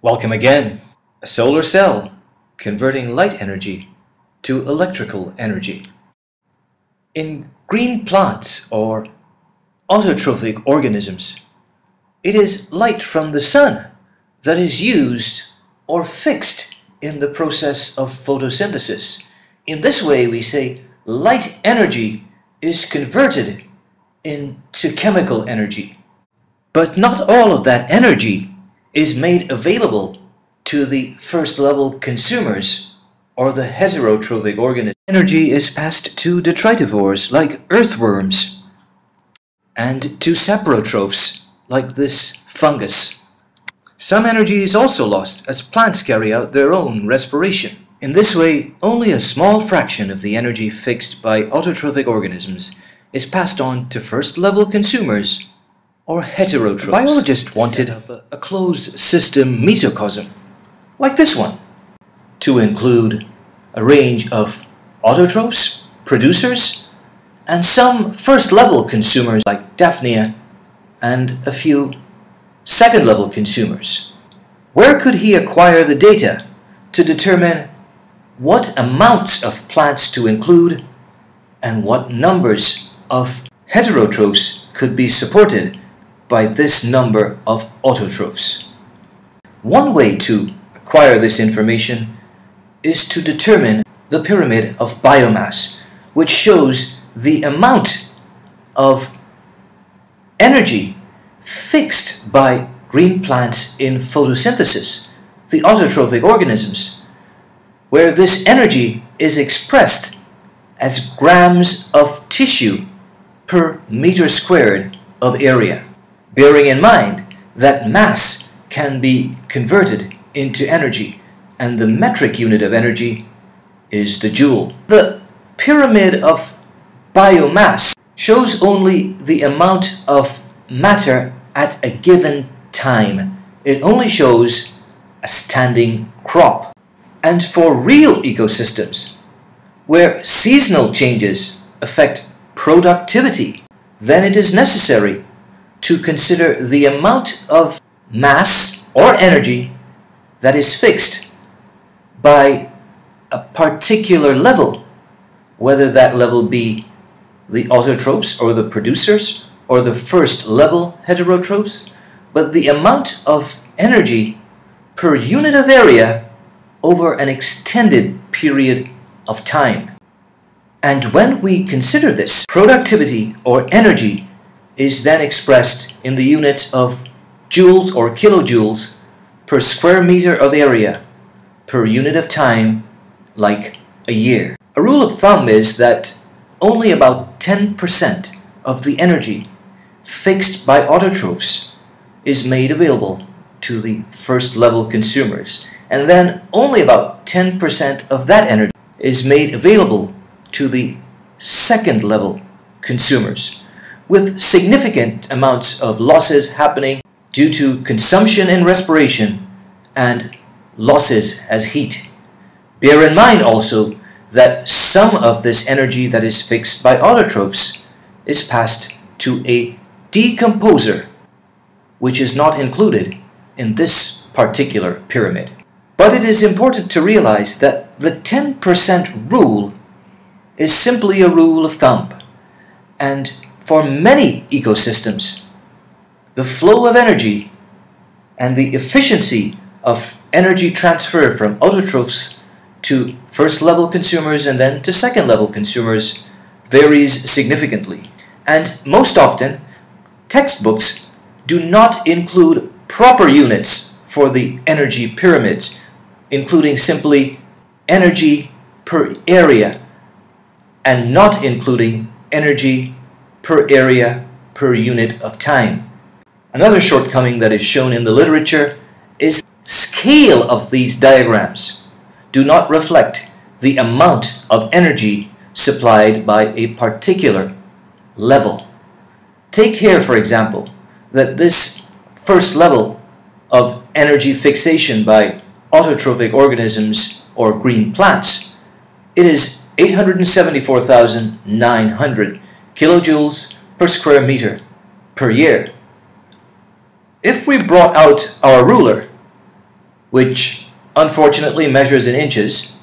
Welcome again. A solar cell converting light energy to electrical energy. In green plants or autotrophic organisms, it is light from the sun that is used or fixed in the process of photosynthesis. In this way, we say light energy is converted into chemical energy. But not all of that energy is made available to the first level consumers or the heterotrophic organism. Energy is passed to detritivores like earthworms and to saprotrophs like this fungus. Some energy is also lost as plants carry out their own respiration. In this way, only a small fraction of the energy fixed by autotrophic organisms is passed on to first-level consumers or heterotrophs. Biologists wanted a, a closed system mesocosm, like this one, to include a range of autotrophs, producers, and some first-level consumers like Daphnia and a few second-level consumers. Where could he acquire the data to determine what amounts of plants to include and what numbers of heterotrophs could be supported by this number of autotrophs. One way to acquire this information is to determine the pyramid of biomass, which shows the amount of energy fixed by green plants in photosynthesis, the autotrophic organisms, where this energy is expressed as grams of tissue per meter squared of area, bearing in mind that mass can be converted into energy and the metric unit of energy is the joule. The pyramid of biomass shows only the amount of matter at a given time. It only shows a standing crop. And for real ecosystems, where seasonal changes affect productivity, then it is necessary to consider the amount of mass or energy that is fixed by a particular level, whether that level be the autotrophs or the producers or the first level heterotrophs, but the amount of energy per unit of area over an extended period of time. And when we consider this, productivity or energy is then expressed in the units of joules or kilojoules per square meter of area per unit of time, like a year. A rule of thumb is that only about 10% of the energy fixed by autotrophs is made available to the first level consumers. And then only about 10% of that energy is made available to the second level consumers, with significant amounts of losses happening due to consumption and respiration and losses as heat. Bear in mind also that some of this energy that is fixed by autotrophs is passed to a decomposer, which is not included in this particular pyramid. But it is important to realize that the 10% rule is simply a rule of thumb. And for many ecosystems, the flow of energy and the efficiency of energy transfer from autotrophs to first level consumers and then to second level consumers varies significantly. And most often, textbooks do not include proper units for the energy pyramids, including simply energy per area and not including energy per area per unit of time. Another shortcoming that is shown in the literature is scale of these diagrams do not reflect the amount of energy supplied by a particular level. Take here, for example, that this first level of energy fixation by autotrophic organisms or green plants, it is 874,900 kilojoules per square meter per year. If we brought out our ruler which unfortunately measures in inches,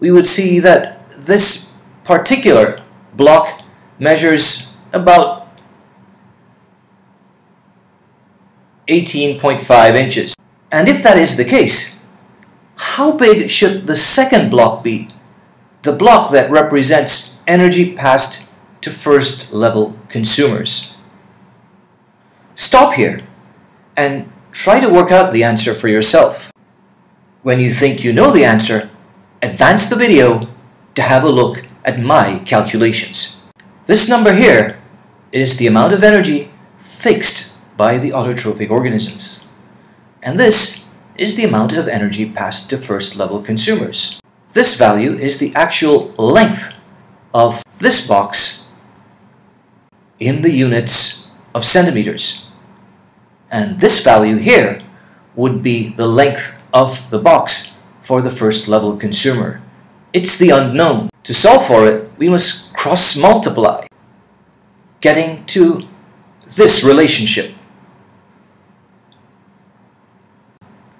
we would see that this particular block measures about 18.5 inches. And if that is the case, how big should the second block be? The block that represents energy passed to first level consumers. Stop here and try to work out the answer for yourself. When you think you know the answer, advance the video to have a look at my calculations. This number here is the amount of energy fixed by the autotrophic organisms. And this is the amount of energy passed to first level consumers. This value is the actual length of this box in the units of centimeters. And this value here would be the length of the box for the first level consumer. It's the unknown. To solve for it, we must cross multiply, getting to this relationship.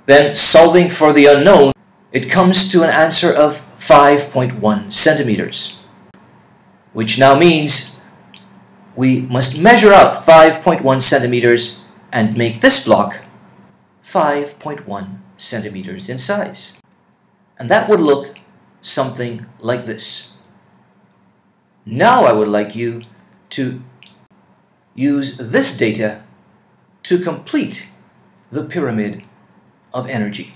Then solving for the unknown, it comes to an answer of 5.1 centimeters, which now means we must measure out 5.1 centimeters and make this block 5.1 centimeters in size. And that would look something like this. Now I would like you to use this data to complete the pyramid of energy.